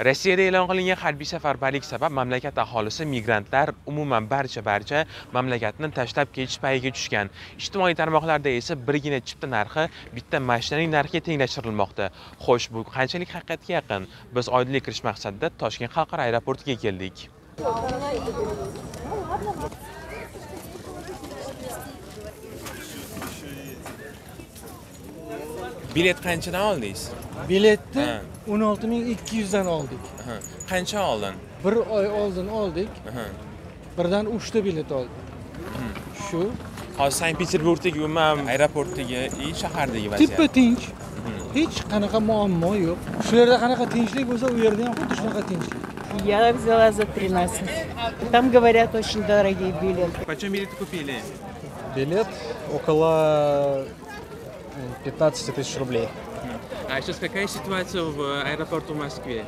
rossiyada e'lon qilingan harbiy safarbarlik sabab mamlakat aholisi migrantlar umuman barcha barcha mamlakatni tashlab ketish payiga tushgan. Ijtimoiy tarmoqlarda esa birgina chipta narxi bitta mashinaning narxiga tenglashtirilmoqda. Xo'sh bu qanchalik haqiqatga yaqin? Biz oydinlik kirish maqsadida toshkent xalqaro aeroportiga keldik. Bilet qanchadan oldingiz? Biletni Ha. 16200 dan oldik. Aha. qancha oldin Bir oy oldin oldik. Birdan 3 ta bilet oldik. Shu hozir sankt peterburgdagi umuman aeroportdagi и shahardagi vaziyat tippa tinch. Hech qanaqa muammo yo'q. Shu yerda qanaqa tinchlik bo'lsa, u yerda ham xuddi shunaqa tinchlik. Я взяла за 13. Там говорят очень дорогие билеты. qachon biletni купили Билет около э, 15 тысяч рублей. А сейчас какая ситуация в аэропорту в Москве?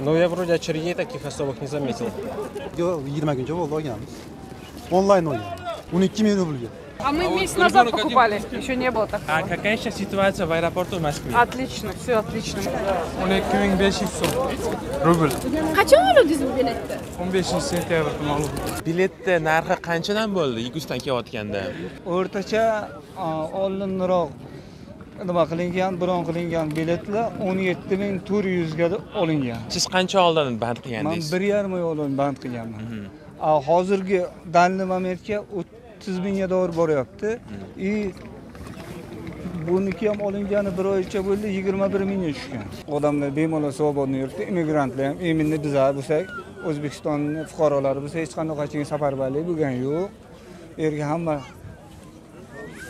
Ну, я вроде очередей таких особых не заметил. 20 kuncha bo'ldi olganmiz. Onlayn olgan. 12 ming rublga. А мы месяц назад покупали, еще не было так. А какая сейчас ситуация в аэропорту в Москве? Отлично, все отлично. 12500 so'm. Rubl. Qachon oldingiz bu biletni? 15 sentyabr ma'lum. Biletni narxi qanchadan bo'ldi Yugusdan kelayotganda? O'rtacha oldinroq nima qilingan, bron qilingan biletlar 17400 ga olingan. Siz qancha oldin band qilgandingiz? 1,5 oy oldin band qilganman. A, hozirgi danli momentga 30 mingga doğru boryapti. И buniki ham olingani bir oycha bo'ldi 21 mingga tushgan. Odamlar bemalol svobodni yuribdi. Immigrantlar ham endi bizlar bo'lsak, O'zbekiston fuqarolari bo'lsa hech qanday safarbarlik bo'lgani yo'q. U yerga hamma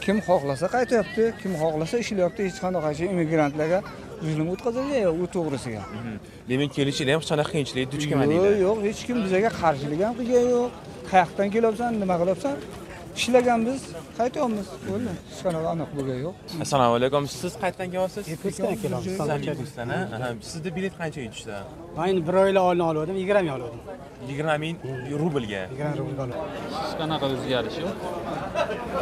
kim xohlasa qaytyapti, kim xohlasa ishlayapti, hech qanday immigrantlarga zulm o'tkazilgan yo'q u to'g'risiga. Demak, kelishida ham hech qanaqa qiyinchilik duch yo'q kelmadinglar. yo'q hech kim bizga qarshilik ham qilgan yo'q qayoqdan kelyapsan nima qilyapsan ishlaganmiz qaytyapmiz bo'ldi hech qanaqa aniq bo'lgan yo'q Assalomu alaykum. Siz qayerdan kelyapsiz? Irkutskdan ha? Aha. Sizda bilet qanchaga tushdi? Men bir oylar oldin olgandim, 20 ming olgandim. 20 ming rublga. 20 rublga hech qanaqa o'zgarish yo'q?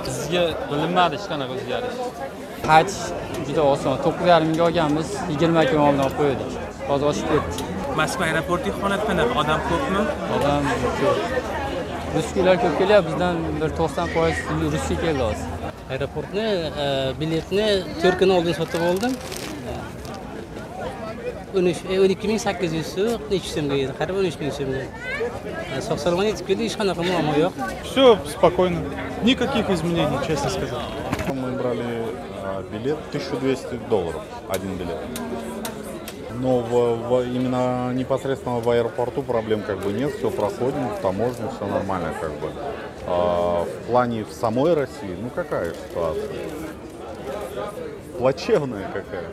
Bizga bilinmadi hech qanaqa o'zgarish. Qaytish juda oson to'qqiz yarim mingga olganmiz yigirma kun oldin olib qo'ydik. Hozir oshib ketdi Moskva aeroporti holat qanaqa? Odam ko'pmi? odam ko'p. Russkilar ko'p kelyapti bizdan bir to'qson foiz russkiy keldi hozir. Aeroportni e, biletni to'rt kun oldin sotib oldim o'n uch e, o'n ikki ming sakkiz yuz so'm nechi so'mga edi o'n uch ming so'mga sog' salomat yetib keldik hech qanaqa muammo yo'q все спокойно никаких изменений честно сказать Мы брали а, билет 1200 долларов, один билет. Но в, в- именно непосредственно в аэропорту проблем как бы нет, все проходим, в таможне все нормально как бы. А, в плане в самой России, ну какая ситуация? Плачевная какая.